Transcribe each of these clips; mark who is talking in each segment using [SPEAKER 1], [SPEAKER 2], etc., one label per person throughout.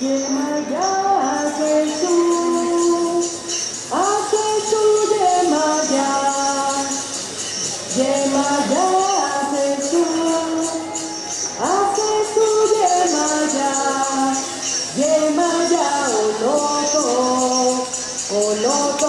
[SPEAKER 1] Llema ya a Jesús, a Jesús, llema ya. de ya a Jesús, a Jesús, llema ya. Llema ya, oh loco, oh loco,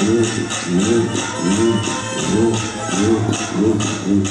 [SPEAKER 2] руки, руки, руки, руки, руки, руки, руки.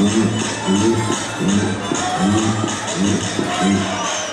[SPEAKER 2] oui, oui, oui, oui.